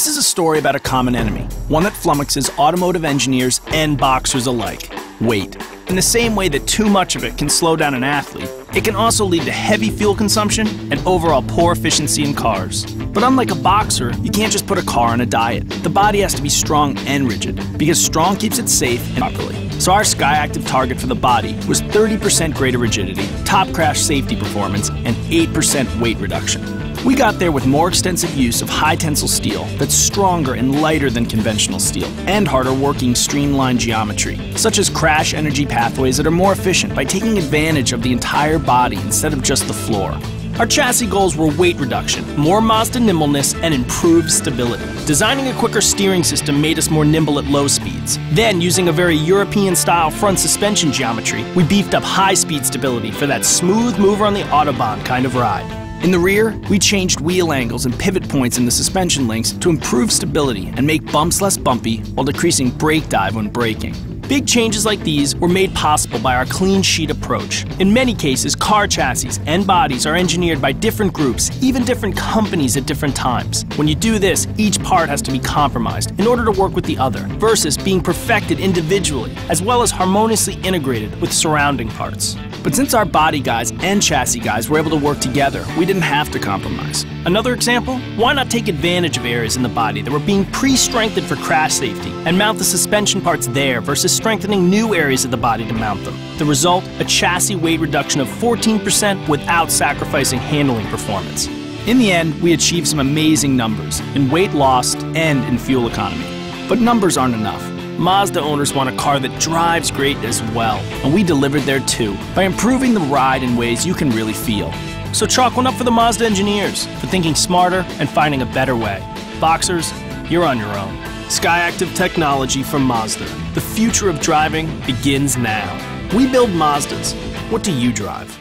This is a story about a common enemy, one that flummoxes automotive engineers and boxers alike weight. In the same way that too much of it can slow down an athlete, it can also lead to heavy fuel consumption and overall poor efficiency in cars. But unlike a boxer, you can't just put a car on a diet. The body has to be strong and rigid, because strong keeps it safe and properly. So our SkyActiv target for the body was 30% greater rigidity, top crash safety performance, and 8% weight reduction. We got there with more extensive use of high tensile steel that's stronger and lighter than conventional steel, and harder working streamlined geometry, such as crash energy pathways that are more efficient by taking advantage of the entire body instead of just the floor. Our chassis goals were weight reduction, more Mazda nimbleness, and improved stability. Designing a quicker steering system made us more nimble at low speeds. Then, using a very European style front suspension geometry, we beefed up high speed stability for that smooth mover on the Autobahn kind of ride. In the rear, we changed wheel angles and pivot points in the suspension links to improve stability and make bumps less bumpy while decreasing brake dive when braking. Big changes like these were made possible by our clean sheet approach. In many cases, car chassis and bodies are engineered by different groups, even different companies at different times. When you do this, each part has to be compromised in order to work with the other, versus being perfected individually, as well as harmoniously integrated with surrounding parts. But since our body guys and chassis guys were able to work together, we didn't have to compromise. Another example? Why not take advantage of areas in the body that were being pre-strengthened for crash safety and mount the suspension parts there versus strengthening new areas of the body to mount them? The result? A chassis weight reduction of 14% without sacrificing handling performance. In the end, we achieved some amazing numbers in weight lost and in fuel economy. But numbers aren't enough. Mazda owners want a car that drives great as well, and we delivered there too, by improving the ride in ways you can really feel. So chalk one up for the Mazda engineers, for thinking smarter and finding a better way. Boxers, you're on your own. SkyActiv technology from Mazda. The future of driving begins now. We build Mazdas. What do you drive?